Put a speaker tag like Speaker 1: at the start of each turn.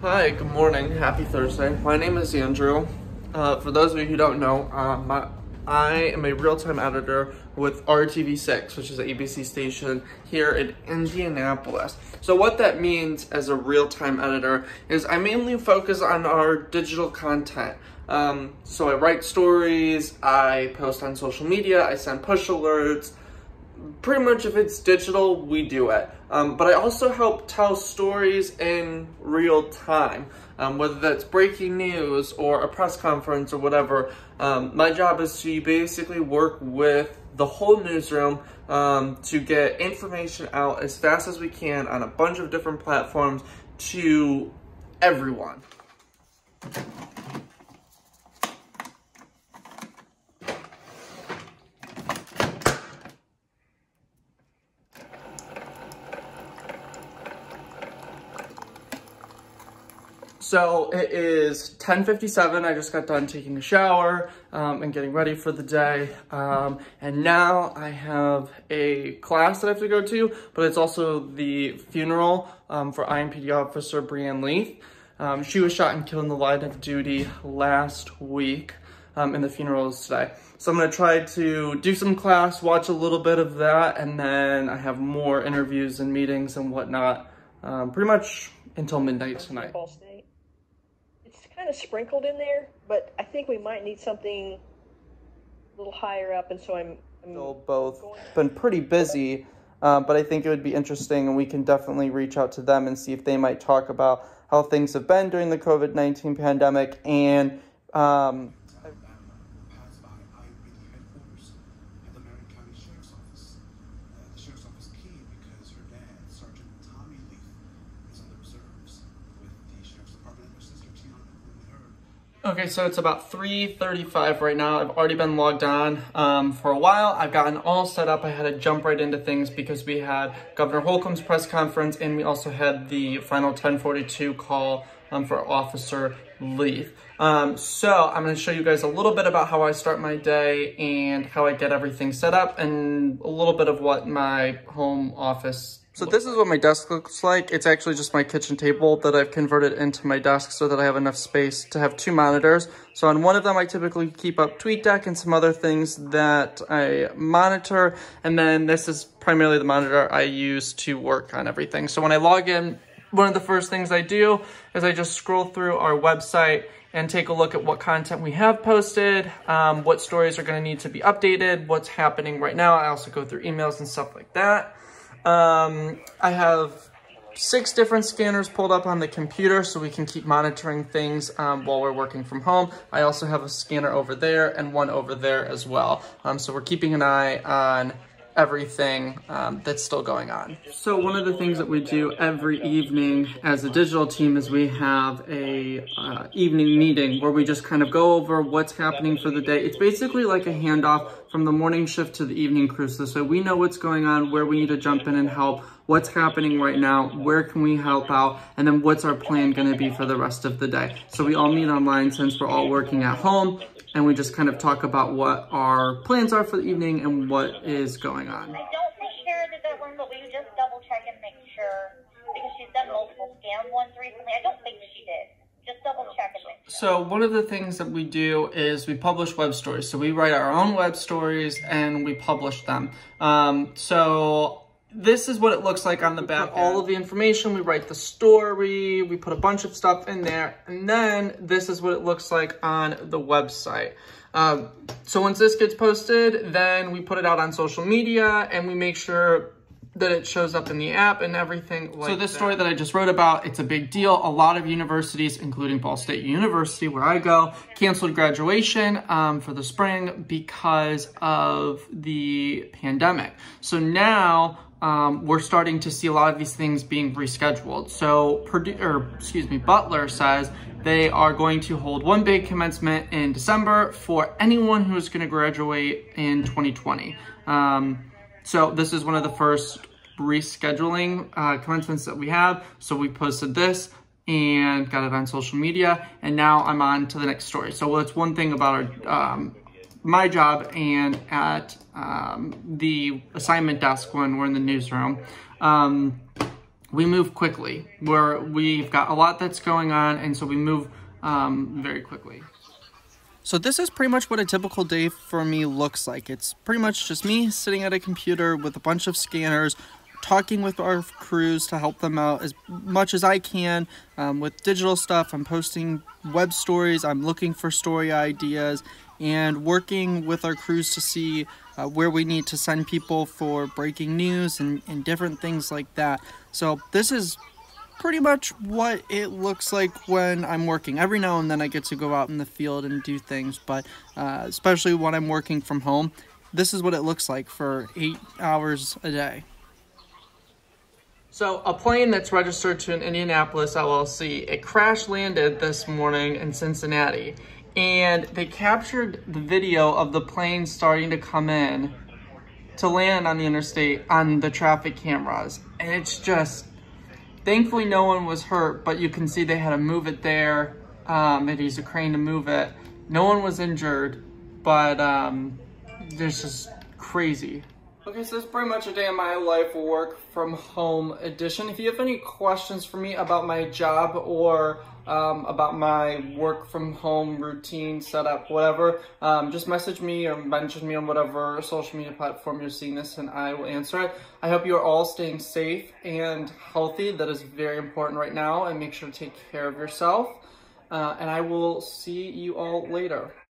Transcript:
Speaker 1: Hi, good morning. Happy Thursday. My name is Andrew. Uh, for those of you who don't know, um, my, I am a real-time editor with RTV6, which is an ABC station here in Indianapolis. So what that means as a real-time editor is I mainly focus on our digital content. Um, so I write stories, I post on social media, I send push alerts, pretty much if it's digital, we do it. Um, but I also help tell stories in real time, um, whether that's breaking news or a press conference or whatever. Um, my job is to basically work with the whole newsroom um, to get information out as fast as we can on a bunch of different platforms to everyone. So it is 10.57. I just got done taking a shower um, and getting ready for the day. Um, and now I have a class that I have to go to, but it's also the funeral um, for IMPD officer Breann Leath. Um, she was shot and killed in the line of duty last week um, and the funeral is today. So I'm gonna try to do some class, watch a little bit of that, and then I have more interviews and meetings and whatnot um, pretty much until midnight tonight
Speaker 2: kind of sprinkled in there, but I think we might need something a little higher up, and so I'm. I'm
Speaker 1: both been pretty busy, uh, but I think it would be interesting, and we can definitely reach out to them and see if they might talk about how things have been during the COVID 19 pandemic and um, Okay, so it's about 3.35 right now. I've already been logged on um, for a while. I've gotten all set up. I had to jump right into things because we had Governor Holcomb's press conference and we also had the final 1042 call um, for Officer Leath. Um, so I'm going to show you guys a little bit about how I start my day and how I get everything set up and a little bit of what my home office so this is what my desk looks like. It's actually just my kitchen table that I've converted into my desk so that I have enough space to have two monitors. So on one of them, I typically keep up TweetDeck and some other things that I monitor. And then this is primarily the monitor I use to work on everything. So when I log in, one of the first things I do is I just scroll through our website and take a look at what content we have posted, um, what stories are gonna need to be updated, what's happening right now. I also go through emails and stuff like that. Um, I have six different scanners pulled up on the computer so we can keep monitoring things um, while we're working from home. I also have a scanner over there and one over there as well. Um, so we're keeping an eye on everything um, that's still going on. So one of the things that we do every evening as a digital team is we have a uh, evening meeting where we just kind of go over what's happening for the day. It's basically like a handoff from the morning shift to the evening crew. So, so we know what's going on, where we need to jump in and help, what's happening right now, where can we help out, and then what's our plan gonna be for the rest of the day. So we all meet online since we're all working at home and we just kind of talk about what our plans are for the evening and what is going on.
Speaker 3: I don't think Sharon did that one, but we would just double check and make sure because she's done multiple scam ones recently. I don't think she did. Just double check and make
Speaker 1: sure. So one of the things that we do is we publish web stories. So we write our own web stories and we publish them. Um, so this is what it looks like on the back. All of the information, we write the story, we put a bunch of stuff in there, and then this is what it looks like on the website. Um, so once this gets posted, then we put it out on social media and we make sure that it shows up in the app and everything like So this that. story that I just wrote about, it's a big deal. A lot of universities, including Ball State University, where I go, canceled graduation um, for the spring because of the pandemic. So now um, we're starting to see a lot of these things being rescheduled. So, or excuse me, Butler says they are going to hold one big commencement in December for anyone who's going to graduate in 2020. Um, so this is one of the first rescheduling uh, commencements that we have. So we posted this and got it on social media. And now I'm on to the next story. So that's one thing about our um, my job and at um, the assignment desk when we're in the newsroom. Um, we move quickly where we've got a lot that's going on and so we move um, very quickly. So this is pretty much what a typical day for me looks like. It's pretty much just me sitting at a computer with a bunch of scanners, talking with our crews to help them out as much as I can um, with digital stuff. I'm posting web stories, I'm looking for story ideas, and working with our crews to see uh, where we need to send people for breaking news and, and different things like that. So this is pretty much what it looks like when I'm working. Every now and then I get to go out in the field and do things, but uh, especially when I'm working from home, this is what it looks like for eight hours a day. So a plane that's registered to an Indianapolis LLC, it crash landed this morning in Cincinnati and they captured the video of the plane starting to come in to land on the interstate on the traffic cameras. And it's just Thankfully, no one was hurt, but you can see they had to move it there. Um, they used a crane to move it. No one was injured, but um, this is crazy. Okay, so that's pretty much a day in my life work from home edition. If you have any questions for me about my job or um, about my work from home routine, setup, whatever, um, just message me or mention me on whatever social media platform you're seeing this and I will answer it. I hope you are all staying safe and healthy. That is very important right now and make sure to take care of yourself. Uh, and I will see you all later.